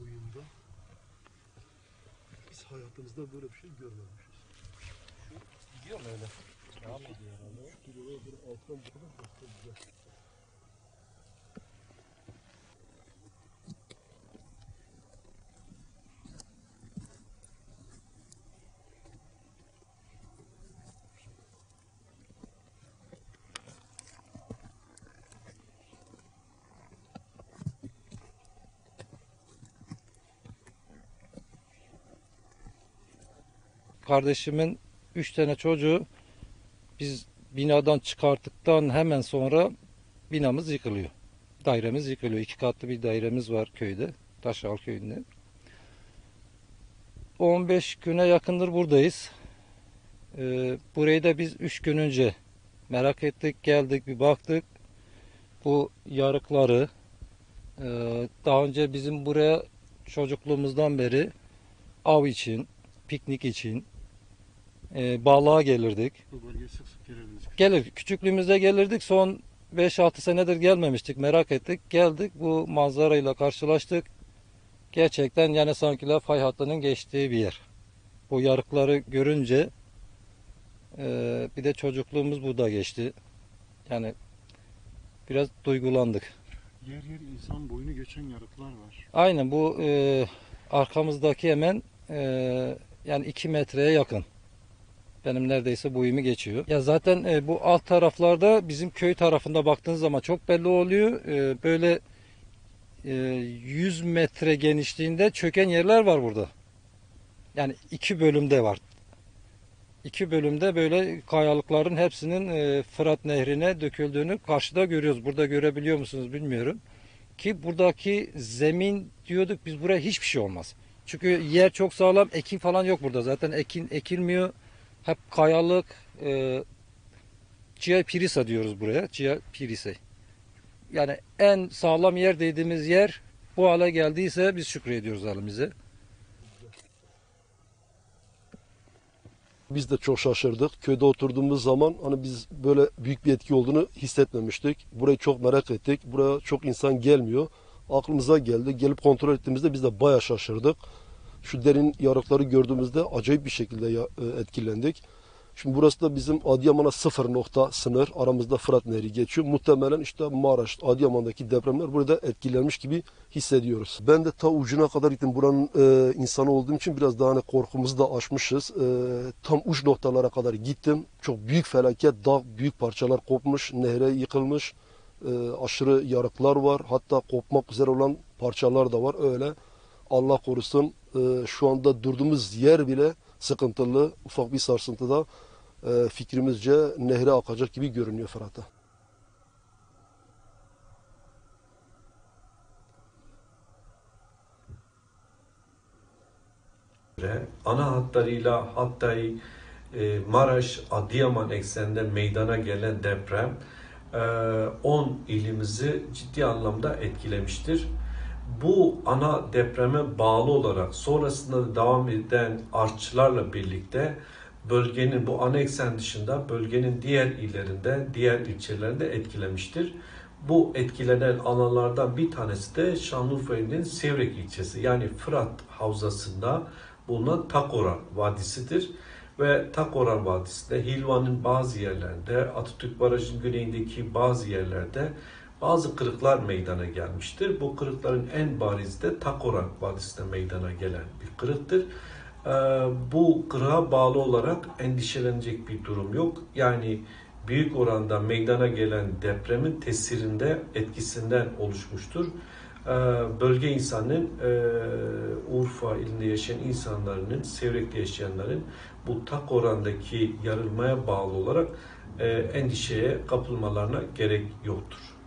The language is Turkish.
boyunda biz hayatımızda böyle bir şey görmemişiz. Şu gidiyor mu öyle? Devam ediyor herhalde. Şu alttan bu kadar göstereceğiz. Kardeşimin üç tane çocuğu biz binadan çıkarttıktan hemen sonra binamız yıkılıyor. Dairemiz yıkılıyor. İki katlı bir dairemiz var köyde. Taşal köyünde. 15 güne yakındır buradayız. Ee, burayı da biz 3 gün önce merak ettik, geldik, bir baktık. Bu yarıkları e, daha önce bizim buraya çocukluğumuzdan beri av için, piknik için e, balığa gelirdik. Bu bölgeye sık sık gelirdiniz. Gelir, küçüklüğümüzde gelirdik. Son 5-6 senedir gelmemiştik. Merak ettik. Geldik. Bu manzarayla karşılaştık. Gerçekten yani sanki fay hattının geçtiği bir yer. Bu yarıkları görünce e, bir de çocukluğumuz burada geçti. Yani biraz duygulandık. Yer yer insan boyunu geçen yarıklar var. Aynen bu e, arkamızdaki hemen e, yani 2 metreye yakın. Benim neredeyse boyumu geçiyor. Ya zaten e, bu alt taraflarda bizim köy tarafında baktığınız zaman çok belli oluyor. E, böyle e, 100 metre genişliğinde çöken yerler var burada. Yani iki bölümde var. İki bölümde böyle kayalıkların hepsinin e, Fırat Nehri'ne döküldüğünü karşıda görüyoruz. Burada görebiliyor musunuz bilmiyorum. Ki buradaki zemin diyorduk biz buraya hiçbir şey olmaz. Çünkü yer çok sağlam, ekin falan yok burada. Zaten ekin ekilmiyor. Hep kayalık, e, Cia Pirisa diyoruz buraya. Cia Pirisa. Yani en sağlam yer dediğimiz yer bu hale geldiyse biz şükrediyoruz halimize. Biz de çok şaşırdık. Köyde oturduğumuz zaman hani biz böyle büyük bir etki olduğunu hissetmemiştik. Burayı çok merak ettik. Buraya çok insan gelmiyor. Aklımıza geldi. Gelip kontrol ettiğimizde biz de bayağı şaşırdık. Şu derin yarıkları gördüğümüzde acayip bir şekilde e, etkilendik. Şimdi burası da bizim Adıyaman'a sıfır nokta sınır. Aramızda Fırat Nehri geçiyor. Muhtemelen işte Maraş, Adıyaman'daki depremler burada etkilenmiş gibi hissediyoruz. Ben de ta ucuna kadar gittim. Buranın e, insanı olduğum için biraz daha hani korkumuzu da aşmışız. E, tam uç noktalara kadar gittim. Çok büyük felaket. Dağ büyük parçalar kopmuş. Nehre yıkılmış. E, aşırı yarıklar var. Hatta kopmak üzere olan parçalar da var. Öyle Allah korusun e, şu anda durduğumuz yer bile sıkıntılı. Ufak bir sarsıntıda e, fikrimizce nehre akacak gibi görünüyor Fırat'a. ana hatlarıyla Hatay, e, Maraş, Adıyaman ekseninde meydana gelen deprem 10 ilimizi ciddi anlamda etkilemiştir. Bu ana depreme bağlı olarak sonrasında da devam eden artçılarla birlikte bölgenin bu ana eksen dışında bölgenin diğer illerinde, diğer ilçelerinde etkilemiştir. Bu etkilenen alanlardan bir tanesi de Şanlıurfa ilinin Sevrek ilçesi yani Fırat Havzası'nda bulunan Takoran Vadisi'dir. Ve Takoran Vadisi'nde Hilvan'ın bazı yerlerinde, Atatürk Barajı'nın güneyindeki bazı yerlerde bazı kırıklar meydana gelmiştir. Bu kırıkların en barizi de Takoran Vadisi'nde meydana gelen bir kırıktır. Ee, bu kırığa bağlı olarak endişelenecek bir durum yok. Yani büyük oranda meydana gelen depremin tesirinde, etkisinden oluşmuştur. Ee, bölge insanının, e, Urfa ilinde yaşayan insanların, Sevrek'te yaşayanların bu tak orandaki yarılmaya bağlı olarak e, endişeye kapılmalarına gerek yoktur.